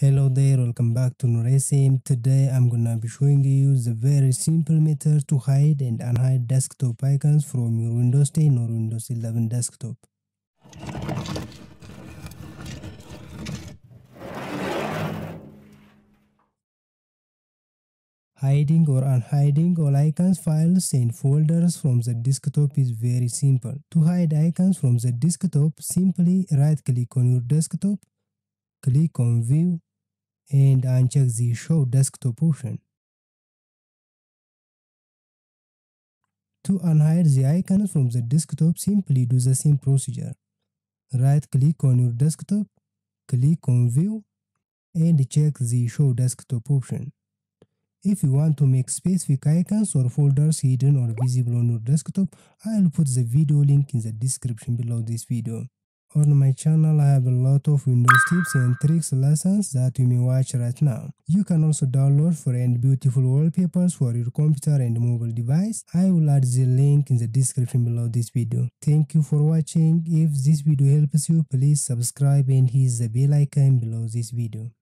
Hello there, welcome back to Nuresim. Today I'm gonna be showing you the very simple method to hide and unhide desktop icons from your Windows 10 or Windows 11 desktop. Hiding or unhiding all icons, files and folders from the desktop is very simple. To hide icons from the desktop, simply right click on your desktop, click on view and uncheck the show desktop option. To unhide the icons from the desktop, simply do the same procedure. Right click on your desktop, click on view and check the show desktop option. If you want to make specific icons or folders hidden or visible on your desktop, I'll put the video link in the description below this video. On my channel, I have a lot of Windows tips and tricks lessons that you may watch right now. You can also download free and beautiful wallpapers for your computer and mobile device. I will add the link in the description below this video. Thank you for watching. If this video helps you, please subscribe and hit the bell icon below this video.